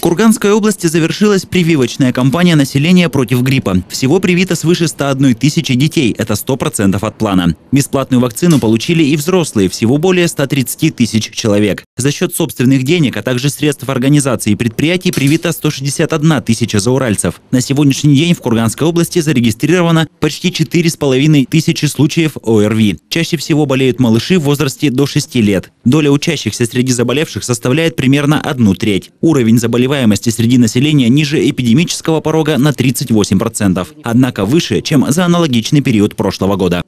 В Курганской области завершилась прививочная кампания населения против гриппа. Всего привито свыше 101 тысячи детей, это 100% от плана. Бесплатную вакцину получили и взрослые, всего более 130 тысяч человек. За счет собственных денег, а также средств организации и предприятий привито 161 тысяча зауральцев. На сегодняшний день в Курганской области зарегистрировано почти 4,5 тысячи случаев ОРВИ. Чаще всего болеют малыши в возрасте до 6 лет. Доля учащихся среди заболевших составляет примерно одну треть. Уровень заболеваемости заболеваемости среди населения ниже эпидемического порога на 38%, однако выше, чем за аналогичный период прошлого года.